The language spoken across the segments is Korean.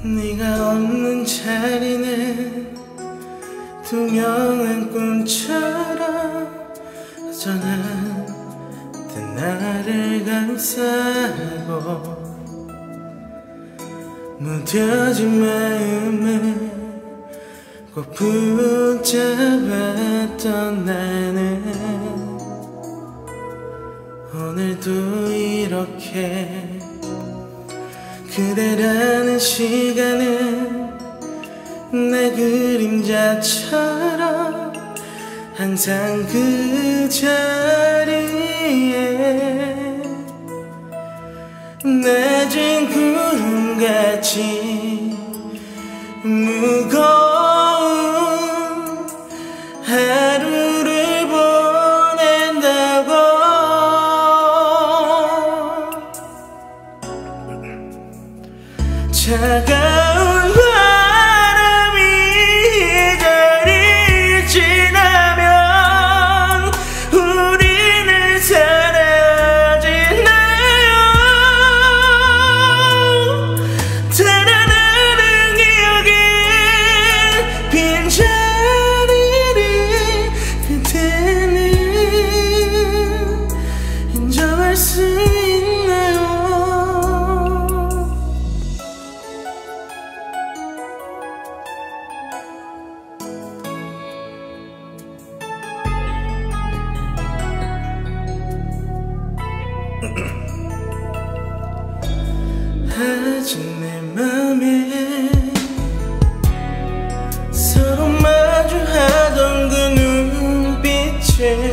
네가 없는 자리는 투명한 꿈처럼 전한 듯 나를 감싸고 무뎌진 마음을 꼭 붙잡았던 나는 오늘도 이렇게 그대라는 시간은 내 그림자처럼 항상 그 자리에 낮은 구름같이 밤에 서로 마주하던 그 눈빛에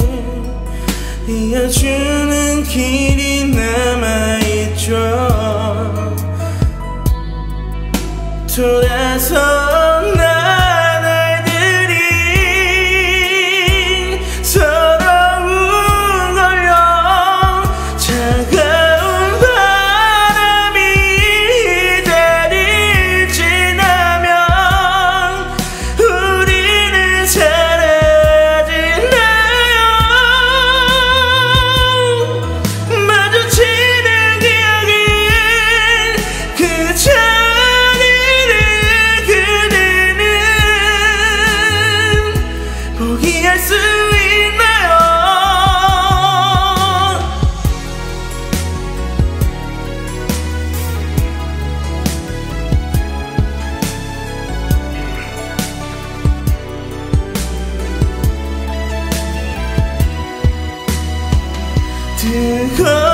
이어주는 길이 남아있죠. 돌아서 could